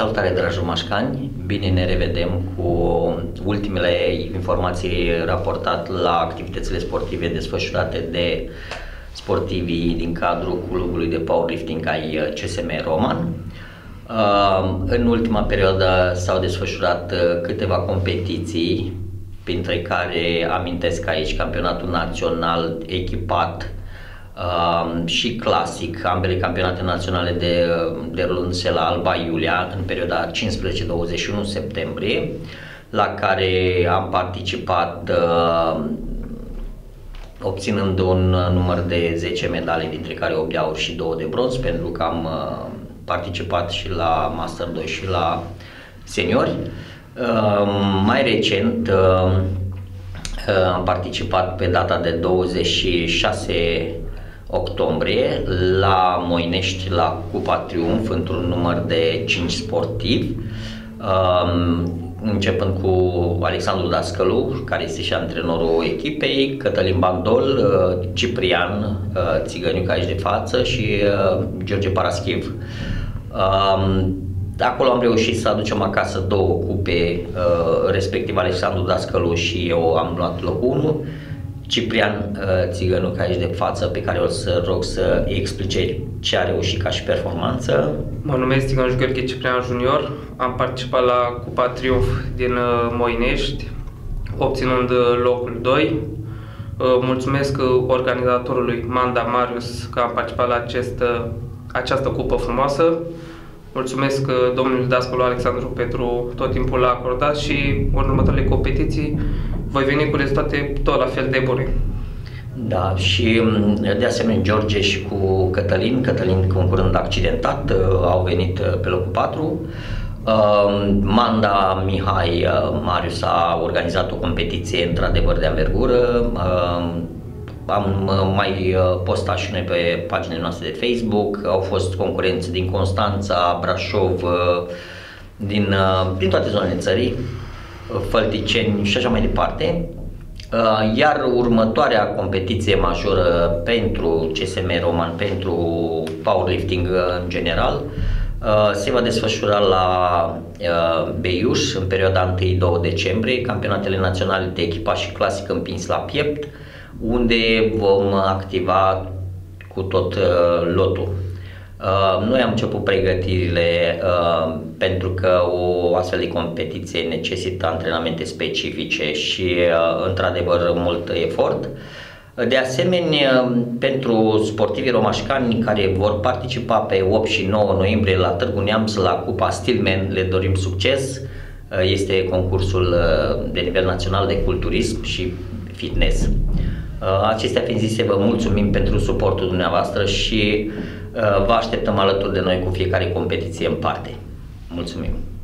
Salutare, dragi romașcani! Bine ne revedem cu ultimele informații raportat la activitățile sportive desfășurate de sportivii din cadrul clubului de powerlifting ai CSM Roman. Uh, în ultima perioadă s-au desfășurat uh, câteva competiții, printre care amintesc aici campionatul național echipat uh, și clasic, ambele campionate naționale de derulându-se la Alba Iulia în perioada 15-21 septembrie, la care am participat uh, obținând un număr de 10 medalii, dintre care 8 de aur și 2 de bronz, pentru că am uh, participat și la Master 2 și la seniori. Uh, mai recent uh, uh, am participat pe data de 26 octombrie la Moinești la Cupa Triumf într-un număr de 5 sportivi. Um, începând cu Alexandru Dascălu, care este și antrenorul echipei, Cătălin Bandol, uh, Ciprian uh, Țigăniuc aici de față și uh, George Paraschiv. Um, acolo am reușit să aducem acasă două cupe, respectiv Alexandru Dascălu și eu am luat locul 1 Ciprian uh, Țigănuc aici de față, pe care o să rog să explice ce a reușit ca și performanță. Mă numesc Țigănuc Gheorghe Ciprian Junior, am participat la Cupa Triumf din uh, Moinești, obținând uh, locul 2. Mulțumesc organizatorului Manda Marius că am participat la acest, această cupă frumoasă. Mulțumesc domnului Dascolo Alexandru pentru tot timpul l-a acordat și în următoarele competiții voi veni cu rezultate tot la fel de bune. Da, și mm, de asemenea George și cu Cătălin, Cătălin concurând accidentat, uh, au venit uh, pe locul 4. Uh, Manda Mihai Marius a organizat o competiție într-adevăr de anvergură. Am mai postat și noi pe paginile noastre de Facebook. Au fost concurenți din Constanța, Brașov, din, din toate zonele țării. Fălticeni și așa mai departe. Uh, iar următoarea competiție majoră pentru CSM Roman, pentru powerlifting în general, uh, se va desfășura la uh, Beiuș în perioada 1-2 decembrie, campionatele naționale de echipaj și clasic împins la piept, unde vom activa cu tot lotul. Uh, noi am început pregătirile uh, pentru că o astfel de competiție necesită antrenamente specifice și uh, într-adevăr mult efort. De asemenea, pentru sportivii romașcani care vor participa pe 8 și 9 noiembrie la Târgu Neamț la Cupa Stillman, le dorim succes. Este concursul de nivel național de culturism și fitness. Acestea fiind zise, vă mulțumim pentru suportul dumneavoastră și Uh, vă așteptăm alături de noi cu fiecare competiție în parte. Mulțumim!